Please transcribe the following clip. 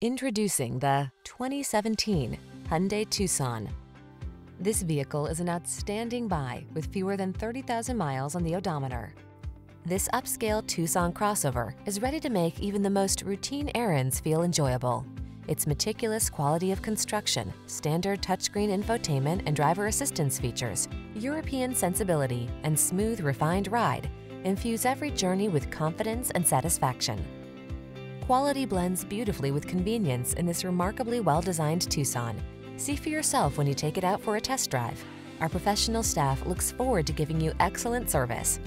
Introducing the 2017 Hyundai Tucson. This vehicle is an outstanding buy with fewer than 30,000 miles on the odometer. This upscale Tucson crossover is ready to make even the most routine errands feel enjoyable. Its meticulous quality of construction, standard touchscreen infotainment and driver assistance features, European sensibility, and smooth, refined ride infuse every journey with confidence and satisfaction. Quality blends beautifully with convenience in this remarkably well-designed Tucson. See for yourself when you take it out for a test drive. Our professional staff looks forward to giving you excellent service.